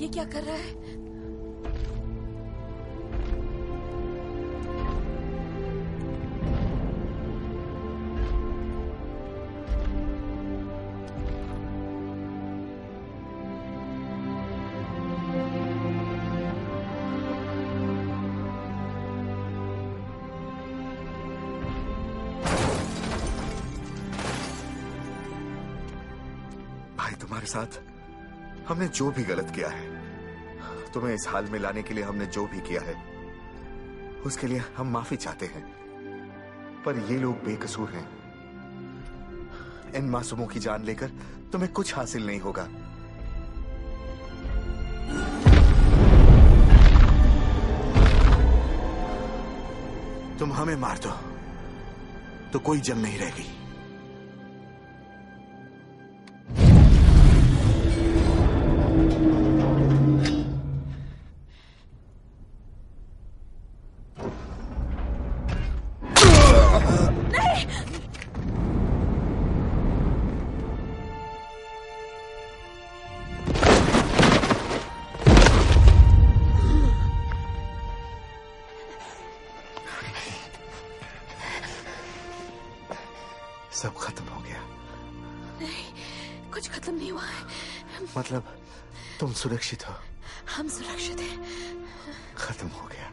ये क्या कर रहा है? तुम्हारे साथ हमने जो भी गलत किया है, तुम्हें इस हाल में लाने के लिए हमने जो भी किया है, उसके लिए हम माफ़ी चाहते हैं। पर ये लोग बेकसूर हैं। इन मासूमों की जान लेकर तुम्हें कुछ हासिल नहीं होगा। तुम हमें मार दो तो कोई जंग नहीं रहेगी। सब खत्म हो गया। नहीं कुछ खत्म नहीं हुआ है। मतलब तुम सुरक्षित हो। हम सुरक्षित हैं। खत्म हो गया।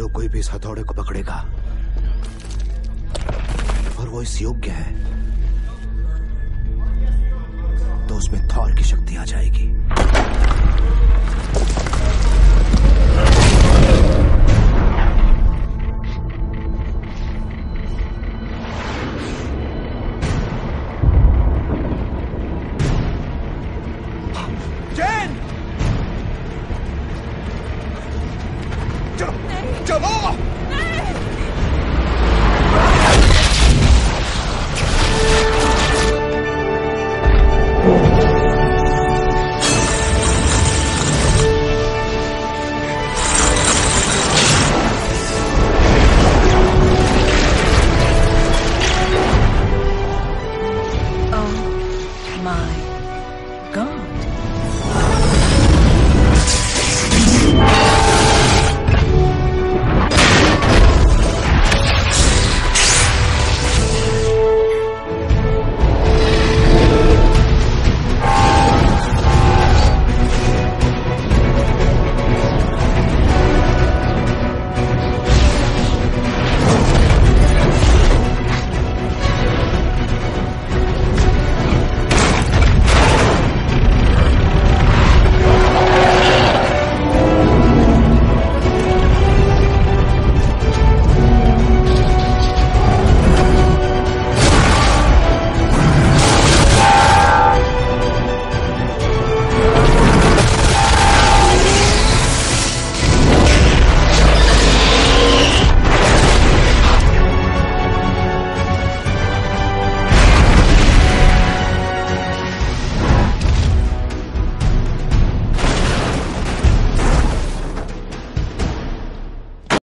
जो कोई भी इस हथौड़े को पकड़ेगा। और वो इस योग्य है। तो उसमें थौर की शक्ति आ जाएगी। 驾炮！Oh my.